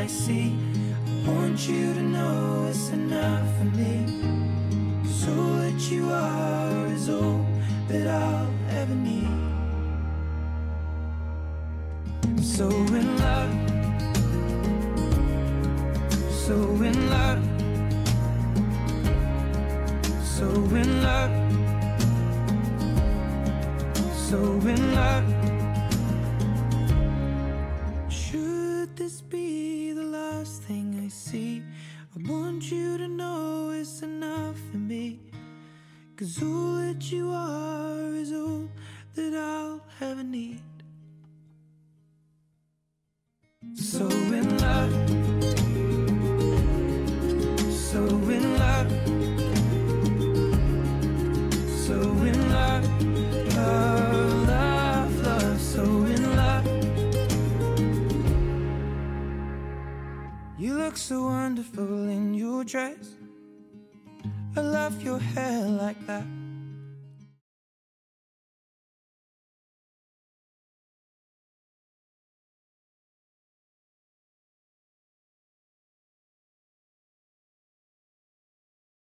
I see? I want you to know it's enough for me. Cause all that you are is all that I'll ever need. I'm so in love, so in love, so in love, so in love. Last thing I see? I want you to know it's enough for me. Cause all that you are is all that I'll ever need. So You look so wonderful in your dress. I love your hair like that.